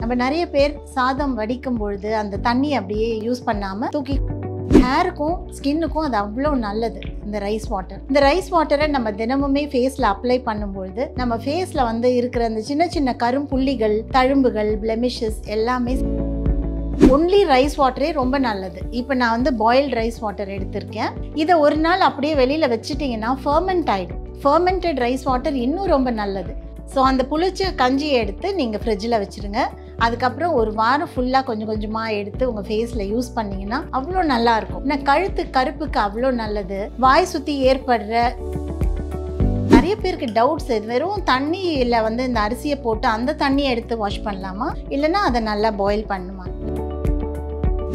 நம்ம நிறைய பேர் சாதம் வடிக்கும் பொழுது அந்த தண்ணி அப்படியே யூஸ் பண்ணாமல் தூக்கி ஹேருக்கும் ஸ்கின்னுக்கும் அது அவ்வளோ நல்லது இந்த ரைஸ் வாட்டர் இந்த ரைஸ் வாட்டரை நம்ம தினமுமே ஃபேஸில் அப்ளை பண்ணும்பொழுது நம்ம ஃபேஸில் வந்து இருக்கிற அந்த சின்ன சின்ன கரும்புள்ளிகள் தழும்புகள் பிளெமிஷஸ் எல்லாமே ஒன்லி ரைஸ் வாட்டரே ரொம்ப நல்லது. இப்போ நான் வந்து பாயில்டு ரைஸ் வாட்டர் எடுத்திருக்கேன். இதை ஒரு நாள் அப்படியே வெளியில் வச்சுட்டிங்கன்னா ஃபர்மெண்ட் ஆகிடும் ஃபர்மெண்டட் ரைஸ் வாட்டர் இன்னும் ரொம்ப நல்லது. ஸோ அந்த புளிச்ச கஞ்சியை எடுத்து நீங்கள் ஃப்ரிட்ஜில் வச்சுருங்க. அதுக்கப்புறம் ஒரு வாரம் ஃபுல்லாக கொஞ்சம் கொஞ்சமாக எடுத்து உங்கள் ஃபேஸில் யூஸ் பண்ணிங்கன்னா அவ்வளோ நல்லாயிருக்கும். நான் ஏன்னா கழுத்து கருப்புக்கு அவ்வளோ நல்லது. வாய் சுற்றி ஏற்படுற நிறைய பேருக்கு டவுட்ஸ் இது வெறும் தண்ணியில் வந்து இந்த அரிசியை போட்டு அந்த தண்ணியை எடுத்து வாஷ் பண்ணலாமா? இல்லைன்னா அதை நல்லா பாயில் பண்ணுமா?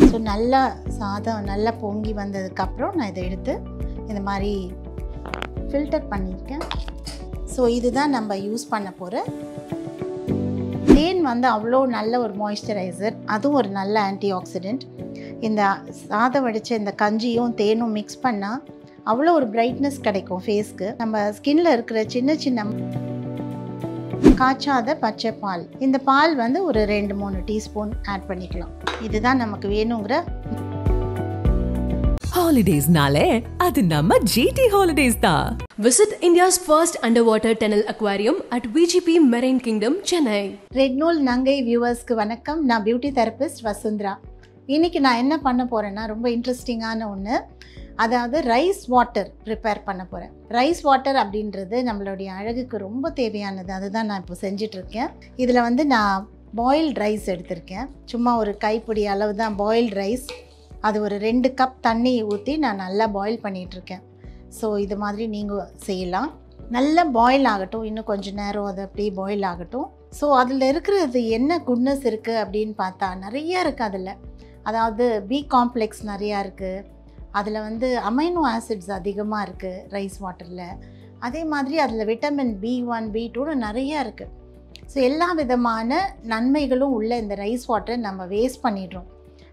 ஸோ நல்லா சாதம் நல்லா பொங்கி வந்ததுக்கப்புறம் நான் இதை எடுத்து இந்த மாதிரி ஃபில்டர் பண்ணியிருக்கேன். ஸோ இதுதான் நம்ம யூஸ் பண்ண போகிற தேன் வந்து அவ்வளோ நல்ல ஒரு மாய்ஸ்சரைசர் அதுவும் ஒரு நல்ல ஆன்டி ஆக்சிடெண்ட் இந்த சாதம் வடித்த இந்த கஞ்சியும் தேனும் மிக்ஸ் பண்ணால் அவ்வளோ ஒரு பிரைட்னஸ் கிடைக்கும் ஃபேஸ்க்கு நம்ம ஸ்கின்ல இருக்கிற சின்ன சின்ன காய்ச்சாத பச்சை பால். இந்த பால் வந்து ஒரு ரெண்டு மூணு டீஸ்பூன் ஆட் பண்ணிக்கலாம். இதுதான் நமக்கு வேணுங்கிற ஹாலிடேஸ்னாலே அது நம்ம ஜிடி ஹாலிடேஸ் தான் Visit India's first underwater tunnel aquarium at VGP Marine Kingdom, Chennai. Red நூல் நங்கை வியூவர்ஸ்க்கு வணக்கம். நான் பியூட்டி தெரபிஸ்ட் வசுந்தரா. இன்னைக்கு நான் என்ன பண்ண போகிறேன்னா ரொம்ப இன்ட்ரெஸ்டிங்கான ஒன்று அதாவது ரைஸ் வாட்டர் ப்ரிப்பேர் பண்ண போகிறேன் ரைஸ் வாட்டர் அப்படின்றது நம்மளுடைய அழகுக்கு ரொம்ப தேவையானது. அதுதான் நான் இப்போ செஞ்சிட்ருக்கேன் இதில் வந்து நான் பாயில்ட் ரைஸ் எடுத்திருக்கேன். சும்மா ஒரு கைப்பிடி அளவு தான் பாயில்ட் ரைஸ் அது ஒரு ரெண்டு கப் தண்ணி ஊற்றி நான் நல்லா பாயில் பண்ணிகிட்ருக்கேன் ஸோ இது மாதிரி நீங்கள் செய்யலாம். நல்லா பாயில் ஆகட்டும். இன்னும் கொஞ்சம் நேரம் அது அப்படியே பாயில் ஆகட்டும். ஸோ அதில் இருக்கிறது என்ன குட்னஸ் இருக்குது அப்படின்னு பார்த்தா நிறைய இருக்குது அதில். அதாவது பி காம்ப்ளெக்ஸ் நிறையா இருக்குது அதில் வந்து அமைனோ ஆசிட்ஸ் அதிகமாக இருக்குது ரைஸ் வாட்டரில் அதே மாதிரி அதில் விட்டமின் பி ஒன் பி டூன்னு நிறையா இருக்குது ஸோ எல்லா விதமான நன்மைகளும் உள்ள இந்த ரைஸ் வாட்டரை நம்ம வேஸ்ட் பண்ணிடுறோம்.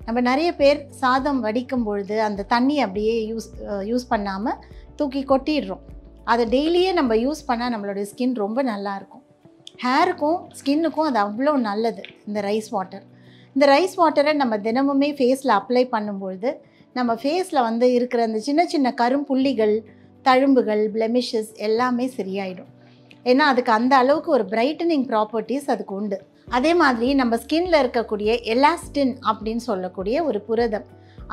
நம்ம நிறைய பேர் சாதம் வடிக்கும் பொழுது அந்த தண்ணி அப்படியே யூஸ் யூஸ் பண்ணாமல் தூக்கி கொட்டிடுறோம். அதை டெய்லியே நம்ம யூஸ் பண்ணால் நம்மளுடைய ஸ்கின் ரொம்ப நல்லாயிருக்கும் ஹேருக்கும் ஸ்கின்னுக்கும் அது அவ்வளோ நல்லது இந்த ரைஸ் வாட்டர் இந்த ரைஸ் வாட்டரை நம்ம தினமுமே ஃபேஸில் அப்ளை பண்ணும்பொழுது நம்ம ஃபேஸில் வந்து இருக்கிற அந்த சின்ன சின்ன கரும்புள்ளிகள் தழும்புகள் பிளெமிஷஸ் எல்லாமே சரியாயிடும். ஏன்னா அதுக்கு அந்த அளவுக்கு ஒரு பிரைட்டனிங் ப்ராப்பர்ட்டிஸ் அதுக்கு உண்டு. அதே மாதிரி நம்ம ஸ்கின்ல இருக்கக்கூடிய எலாஸ்டின் அப்படின்னு சொல்லக்கூடிய ஒரு புரதம்.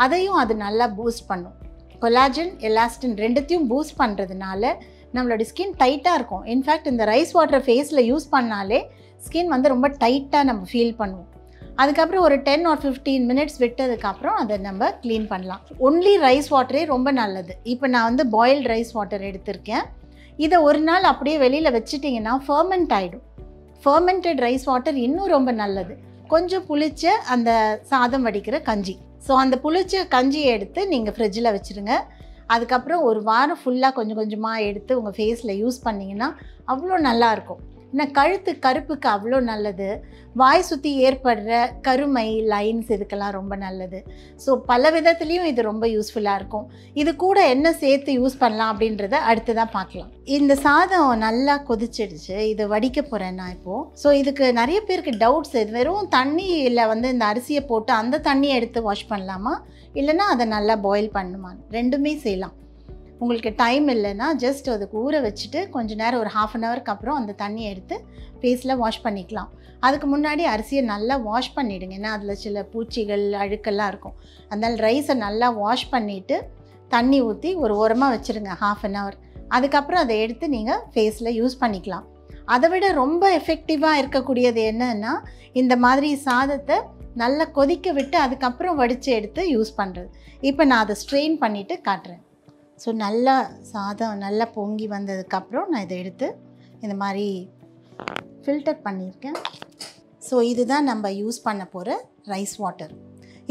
அதையும் அது நல்லா பூஸ்ட் பண்ணும். கொலாஜன் எலாஸ்டின் ரெண்டுத்தையும் பூஸ்ட் பண்ணுறதுனால நம்மளோட ஸ்கின் டைட்டாக இருக்கும். இன்ஃபேக்ட் இந்த ரைஸ் வாட்டர் ஃபேஸில் யூஸ் பண்ணாலே ஸ்கின் வந்து ரொம்ப டைட்டாக நம்ம ஃபீல் பண்ணுவோம். அதுக்கப்புறம் ஒரு டென் ஆர் ஃபிஃப்டீன் மினிட்ஸ் விட்டதுக்கப்புறம் அதை நம்ம க்ளீன் பண்ணலாம். ஒன்லி ரைஸ் வாட்டரே ரொம்ப நல்லது. இப்போ நான் வந்து பாயில்டு ரைஸ் வாட்டர் எடுத்திருக்கேன். இதை ஒரு நாள் அப்படியே வெளியில் வச்சுட்டிங்கன்னா ஃபர்மெண்ட் ஆகிடும் ஃபர்மெண்டட் ரைஸ் வாட்டர் இன்னும் ரொம்ப நல்லது. கொஞ்சம் புளிச்ச அந்த சாதம் வடிக்கிற கஞ்சி. ஸோ அந்த புளிச்ச கஞ்சியை எடுத்து நீங்கள் ஃப்ரிட்ஜில் வச்சுருங்க. அதுக்கப்புறம் ஒரு வாரம் ஃபுல்லாக கொஞ்சம் கொஞ்சமாக எடுத்து உங்கள் ஃபேஸில் யூஸ் பண்ணிங்கன்னா அவ்வளோ நல்லாயிருக்கும் ஏன்னா கழுத்து கருப்புக்கு அவ்வளோ நல்லது. வாய் சுற்றி ஏற்படுற கருமை லைன்ஸ் இதுக்கெல்லாம் ரொம்ப நல்லது. ஸோ பல விதத்துலேயும் இது ரொம்ப யூஸ்ஃபுல்லாக இருக்கும். இது கூட என்ன சேர்த்து யூஸ் பண்ணலாம் அப்படின்றத அடுத்து தான் பார்க்கலாம். இந்த சாதம் நல்லா கொதிச்சிடுச்சு. இதை வடிக்க போகிறேன் நான் இப்போது ஸோ இதுக்கு நிறைய பேருக்கு டவுட்ஸ் இது வெறும் தண்ணியில் வந்து இந்த அரிசியை போட்டு அந்த தண்ணியை எடுத்து வாஷ் பண்ணலாமா? இல்லைன்னா அதை நல்லா பாயில் பண்ணுமா? ரெண்டுமே செய்யலாம். உங்களுக்கு டைம் இல்லைன்னா ஜஸ்ட் அதுக்கு ஊற வச்சுட்டு கொஞ்சம் நேரம் ஒரு ஹாஃப் அன் ஹவருக்கு அப்புறம் அந்த தண்ணியை எடுத்து ஃபேஸில் வாஷ் பண்ணிக்கலாம். அதுக்கு முன்னாடி அரிசியை நல்லா வாஷ் பண்ணிவிடுங்க ஏன்னா அதில் சில பூச்சிகள் அழுக்கெல்லாம் இருக்கும். அதனால் ரைஸை நல்லா வாஷ் பண்ணிவிட்டு தண்ணி ஊற்றி ஒரு ஓரமாக வச்சுருங்க ஹாஃப் அன் ஹவர் அதுக்கப்புறம் அதை எடுத்து நீங்கள் ஃபேஸில் யூஸ் பண்ணிக்கலாம். அதை விட ரொம்ப எஃபெக்டிவாக இருக்கக்கூடியது என்னன்னா இந்த மாதிரி சாதத்தை நல்லா கொதிக்க விட்டு அதுக்கப்புறம் வடித்து எடுத்து யூஸ் பண்ணுறது இப்போ நான் அதை ஸ்ட்ரெயின் பண்ணிவிட்டு காட்டுறேன். ஸோ நல்லா சாதம் நல்லா பொங்கி வந்ததுக்கப்புறம் நான் இதை எடுத்து இந்த மாதிரி ஃபில்டர் பண்ணியிருக்கேன். ஸோ இதுதான் நம்ம யூஸ் பண்ண போகிற ரைஸ் வாட்டர்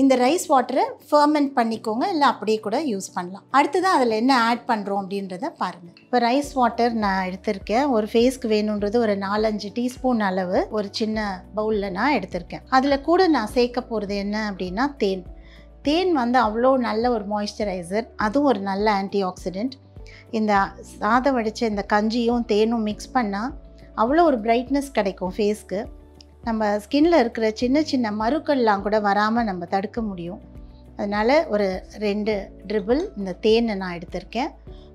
இந்த ரைஸ் வாட்டரை ஃபர்மெண்ட் பண்ணிக்கோங்க. இல்லை அப்படியே கூட யூஸ் பண்ணலாம். அடுத்ததான் அதில் என்ன ஆட் பண்ணுறோம் அப்படின்றத பாருங்கள் இப்போ ரைஸ் வாட்டர் நான் எடுத்திருக்கேன். ஒரு ஃபேஸ்க்கு வேணுன்றது ஒரு நாலஞ்சு டீஸ்பூன் அளவு ஒரு சின்ன பவுலில் நான் எடுத்திருக்கேன். அதில் கூட நான் சேர்க்க போகிறது என்ன அப்படின்னா தேன். தேன் வந்து அவ்வளோ நல்ல ஒரு மாய்ஸ்சரைசர் அதுவும் ஒரு நல்ல ஆன்டி ஆக்சிடெண்ட் இந்த சாதம் வடித்த இந்த கஞ்சியும் தேனும் மிக்ஸ் பண்ணால் அவ்வளோ ஒரு பிரைட்னஸ் கிடைக்கும் ஃபேஸ்க்கு நம்ம ஸ்கின்ல இருக்கிற சின்ன சின்ன மருக்கள்லாம் கூட வராமல் நம்ம தடுக்க முடியும். அதனால் ஒரு ரெண்டு ட்ரிபிள் இந்த தேனை நான் எடுத்திருக்கேன்.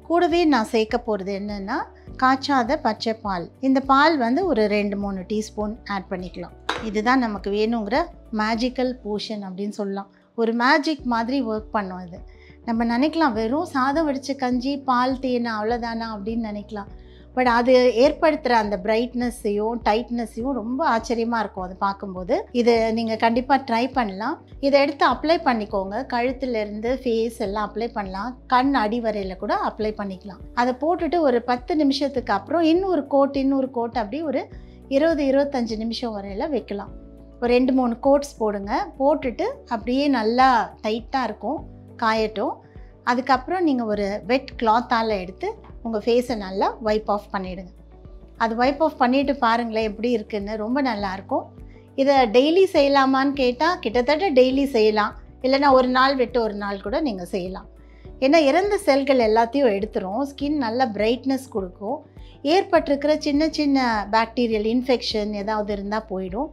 கூடவே நான் சேர்க்க போகிறது என்னென்னா காய்ச்சாத பச்சை பால். இந்த பால் வந்து ஒரு ரெண்டு மூணு டீஸ்பூன் ஆட் பண்ணிக்கலாம். இதுதான் நமக்கு வேணுங்கிற மேஜிக்கல் போஷன் அப்படின்னு சொல்லலாம். ஒரு மேஜிக் மாதிரி ஒர்க் பண்ணும் இது நம்ம நினைக்கலாம் வெறும் சாதம் வடித்த கஞ்சி பால் தேனா அவ்வளோதானா அப்படின்னு நினைக்கலாம். பட் அது ஏற்படுத்துகிற அந்த பிரைட்னஸையும் டைட்னஸையும் ரொம்ப ஆச்சரியமாக இருக்கும் அதை பார்க்கும்போது. இது நீங்கள் கண்டிப்பாக ட்ரை பண்ணலாம். இதை எடுத்து அப்ளை பண்ணிக்கோங்க. கழுத்துலேருந்து ஃபேஸ் எல்லாம் அப்ளை பண்ணலாம். கண் அடிவரையில் கூட அப்ளை பண்ணிக்கலாம். அதை போட்டுட்டு ஒரு பத்து நிமிஷத்துக்கு அப்புறம் இன்னொரு கோட் இன்னொரு கோட் அப்படி ஒரு இருபது இருபத்தஞ்சு நிமிஷம் வரையில் வைக்கலாம். ஒரு ரெண்டு மூணு கோட்ஸ் போடுங்க. போட்டுட்டு அப்படியே நல்லா டைட்டாக இருக்கும். காயட்டும். அதுக்கப்புறம் நீங்கள் ஒரு வெட் கிளாத்தால் எடுத்து உங்கள் ஃபேஸை நல்லா வைப் ஆஃப் பண்ணிவிடுங்க அது வைப் ஆஃப் பண்ணிவிட்டு பாருங்களேன் எப்படி இருக்குன்னு. ரொம்ப நல்லாயிருக்கும் இதை டெய்லி செய்யலாமான்னு கேட்டால் கிட்டத்தட்ட டெய்லி செய்யலாம். இல்லைன்னா ஒரு நாள் விட்டு ஒரு நாள் கூட நீங்கள் செய்யலாம். ஏன்னா இறந்த செல்கள் எல்லாத்தையும் எடுத்துரும். ஸ்கின் நல்ல பிரைட்னஸ் கொடுக்கும். ஏற்பட்டிருக்கிற சின்ன சின்ன பாக்டீரியல் இன்ஃபெக்ஷன் ஏதாவது இருந்தால் போயிடும்.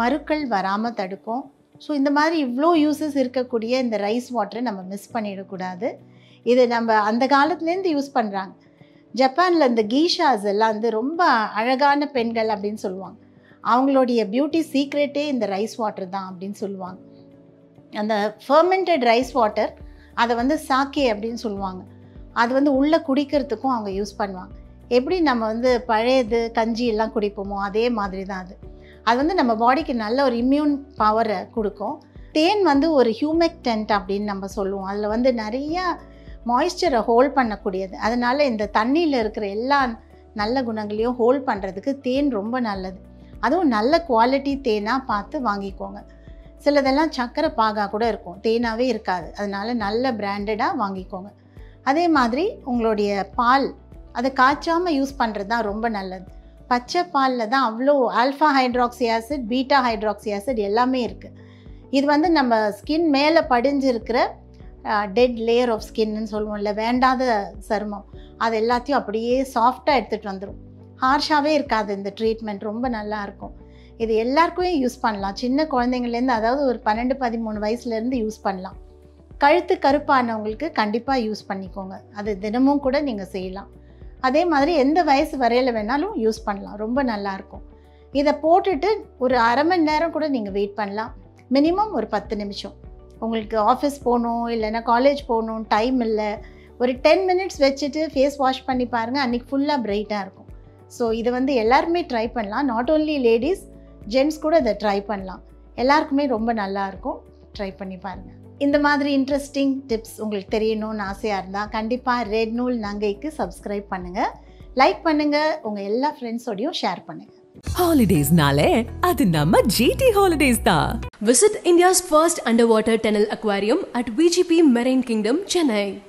மருக்கள் வராமல் தடுக்கும். ஸோ இந்த மாதிரி இவ்வளோ யூசஸ் இருக்கக்கூடிய இந்த ரைஸ் வாட்டரை நம்ம மிஸ் பண்ணிடக்கூடாது. இது நம்ம அந்த காலத்துலேருந்து யூஸ் பண்ணுறாங்க ஜப்பானில் இந்த கீஷாஸ் எல்லாம் வந்து ரொம்ப அழகான பெண்கள் அப்படின்னு சொல்லுவாங்க. அவங்களுடைய பியூட்டி சீக்ரெட்டே இந்த ரைஸ் வாட்டர் தான் அப்படின்னு சொல்லுவாங்க. அந்த ஃபர்மெண்டட் ரைஸ் வாட்டர் அதை வந்து சாக்கே அப்படின்னு சொல்லுவாங்க. அது வந்து உள்ளே குடிக்கிறதுக்கும் அவங்க யூஸ் பண்ணுவாங்க. எப்படி நம்ம வந்து பழையது கஞ்சி எல்லாம் குடிப்போமோ அதே மாதிரி தான் அது. அது வந்து நம்ம பாடிக்கு நல்ல ஒரு இம்யூன் பவரை கொடுக்கும். தேன் வந்து ஒரு ஹியூமெக் டென்ட் அப்படின்னு நம்ம சொல்லுவோம். அதில் வந்து நிறைய மாய்ஸ்சரை ஹோல்ட் பண்ணக்கூடியது. அதனால் இந்த தண்ணியில் இருக்கிற எல்லா நல்ல குணங்களையும் ஹோல்ட் பண்ணுறதுக்கு தேன் ரொம்ப நல்லது. அதுவும் நல்ல குவாலிட்டி தேனாக பார்த்து வாங்கிக்கோங்க. சிலதெல்லாம் சக்கரை பாகா கூட இருக்கும். தேனாகவே இருக்காது. அதனால் நல்ல பிராண்டடாக வாங்கிக்கோங்க. அதே மாதிரி உங்களுடைய பால் அதை காய்ச்சாமல் யூஸ் பண்ணுறது தான் ரொம்ப நல்லது. பச்சை பாலில் தான் அவ்வளோ alpha hydroxy acid beta hydroxy acid எல்லாமே இருக்குது இது வந்து நம்ம ஸ்கின் மேலே படிஞ்சிருக்கிற டெட் லேயர் ஆஃப் ஸ்கின்னு சொல்லுவோம்ல வேண்டாத சருமம். அது எல்லாத்தையும் அப்படியே சாஃப்டாக எடுத்துகிட்டு வந்துடும் ஹார்ஷாகவே இருக்காது இந்த ட்ரீட்மெண்ட் ரொம்ப நல்லா இருக்கும். இது எல்லாருக்குமே யூஸ் பண்ணலாம். சின்ன குழந்தைங்கள்லேருந்து அதாவது ஒரு பன்னெண்டு பதிமூணு வயசுலேருந்து யூஸ் பண்ணலாம். கழுத்து கருப்பானவங்களுக்கு கண்டிப்பாக யூஸ் பண்ணிக்கோங்க. அது தினமும் கூட நீங்கள் செய்யலாம். அதே மாதிரி எந்த வயசு வரையில் வேணாலும் யூஸ் பண்ணலாம். ரொம்ப நல்லாயிருக்கும் இதை போட்டுட்டு ஒரு அரை மணி நேரம் கூட நீங்கள் வெயிட் பண்ணலாம். மினிமம் ஒரு பத்து நிமிஷம். உங்களுக்கு ஆஃபீஸ் போகணும் இல்லைன்னா காலேஜ் போகணும் டைம் இல்லை. ஒரு டென் மினிட்ஸ் வச்சுட்டு ஃபேஸ் வாஷ் பண்ணி பாருங்கள் அன்றைக்கி ஃபுல்லாக பிரைட்டாக இருக்கும். ஸோ இதை வந்து எல்லாருமே ட்ரை பண்ணலாம். நாட் ஓன்லி லேடிஸ் ஜென்ட்ஸ் கூட இதை ட்ரை பண்ணலாம். எல்லாருக்குமே ரொம்ப நல்லாயிருக்கும் ட்ரை பண்ணி பாருங்கள் இந்த மாதிரி இன்ட்ரெஸ்டிங் டிப்ஸ் உங்களுக்கு தெரியணும்னு ஆசையாக இருந்தால் கண்டிப்பாக ரெட் நூல் நங்கைக்கு சப்ஸ்கிரைப் பண்ணுங்கள் லைக் பண்ணுங்கள் உங்கள் எல்லா ஃப்ரெண்ட்ஸோடையும் ஷேர் பண்ணுங்கள் ஹாலிடேஸ்னாலே அது நம்ம ஜிடி ஹாலிடேஸ் தான். Visit India's first underwater tunnel aquarium at VGP Marine Kingdom, Chennai.